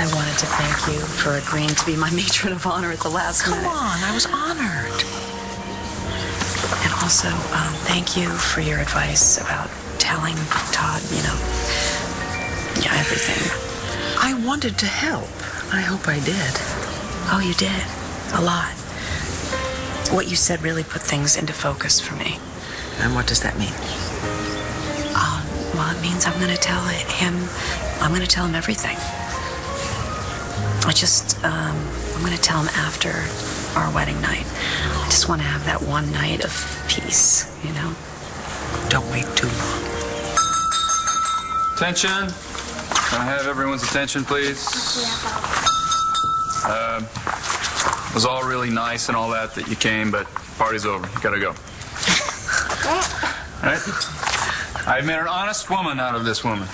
I wanted to thank you for agreeing to be my matron of honor at the last Come minute. on, I was honored. And also, um, thank you for your advice about telling Todd, you know, yeah, everything. I wanted to help. I hope I did. Oh, you did. A lot. What you said really put things into focus for me. And what does that mean? Um, well, it means I'm going to tell him, I'm going to tell him everything. I just, um, I'm going to tell him after our wedding night. I just want to have that one night of peace, you know? Don't wait too long. Attention. Can I have everyone's attention, please? Uh, it was all really nice and all that that you came, but party's over. You gotta go. All right? I made an honest woman out of this woman.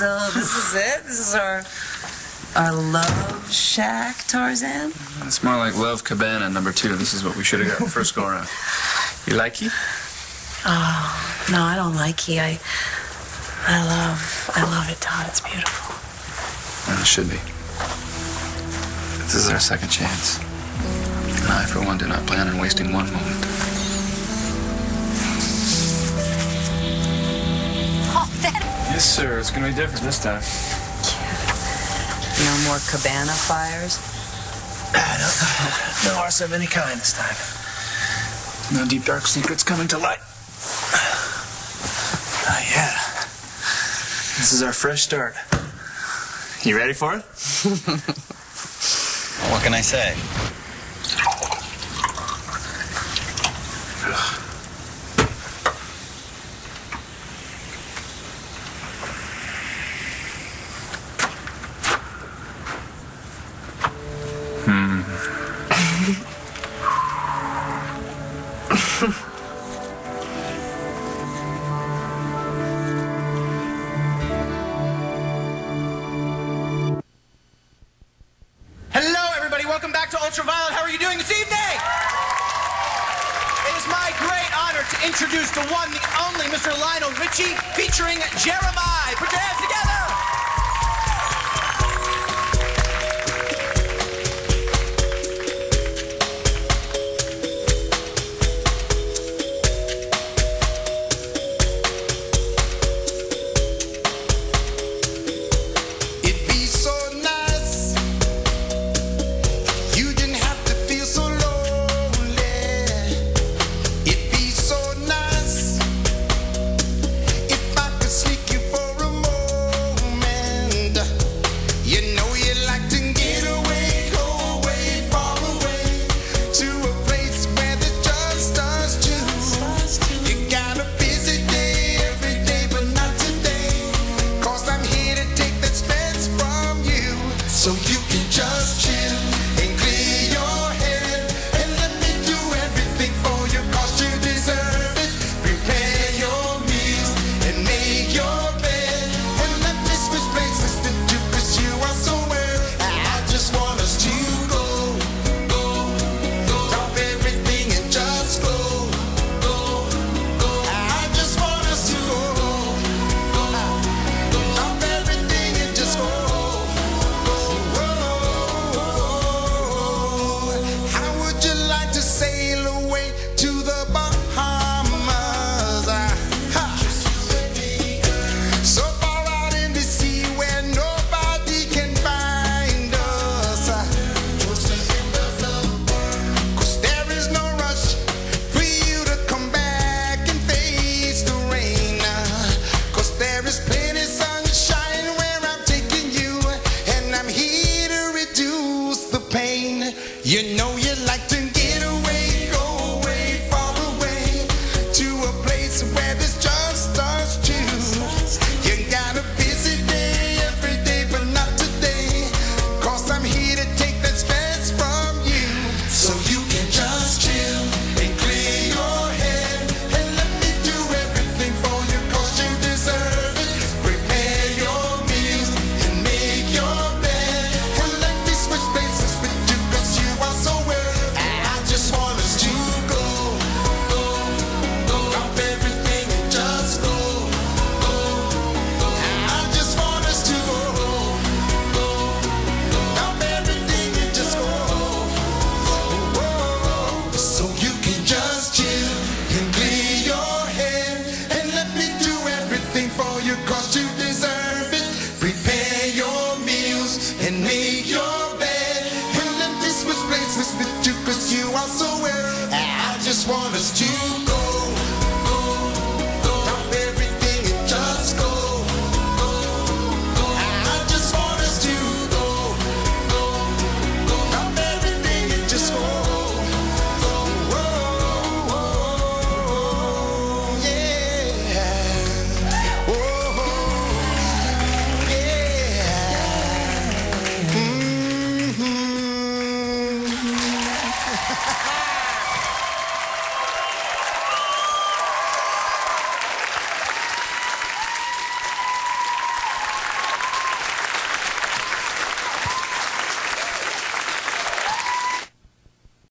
So this is it? This is our, our love shack, Tarzan? It's more like Love Cabana number two. This is what we should have got first go around. You like it? Oh, no, I don't like he. I, I love, I love it, Todd. It's beautiful. Well, it should be. This is our second chance. And I, for one, do not plan on wasting one moment. Yes, sir. It's gonna be different this time. No more cabana fires? No arson of any kind this time. No deep dark secrets coming to light. Ah, yeah. This is our fresh start. You ready for it? What can I say? Ultraviolet. How are you doing this evening? It is my great honor to introduce the one, the only Mr. Lionel Richie featuring Jeremiah. Put your hands together. muscle. I just want to.